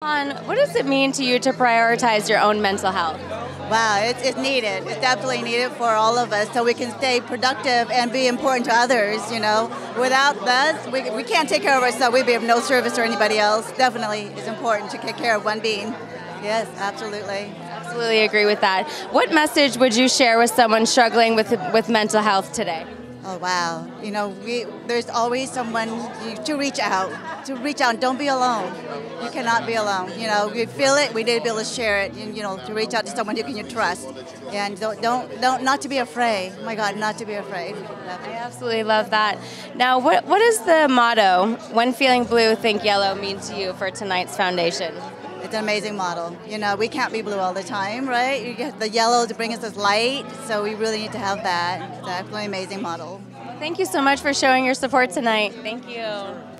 On what does it mean to you to prioritize your own mental health? Wow, it's, it's needed. It's definitely needed for all of us so we can stay productive and be important to others, you know. Without us, we, we can't take care of ourselves. We'd be of no service to anybody else. Definitely it's important to take care of one being. Yes, absolutely. Absolutely agree with that. What message would you share with someone struggling with, with mental health today? Oh wow! You know, we, there's always someone you, to reach out. To reach out. Don't be alone. You cannot be alone. You know, we feel it. We need to be able to share it. And, you know, to reach out to someone who can you trust, and don't don't, don't not to be afraid. Oh my God, not to be afraid. I absolutely love that. Now, what what is the motto? When feeling blue, think yellow mean to you for tonight's foundation? It's an amazing model. You know, we can't be blue all the time, right? You get the yellow to bring us this light, so we really need to have that. It's definitely an amazing model. Thank you so much for showing your support tonight. Thank you.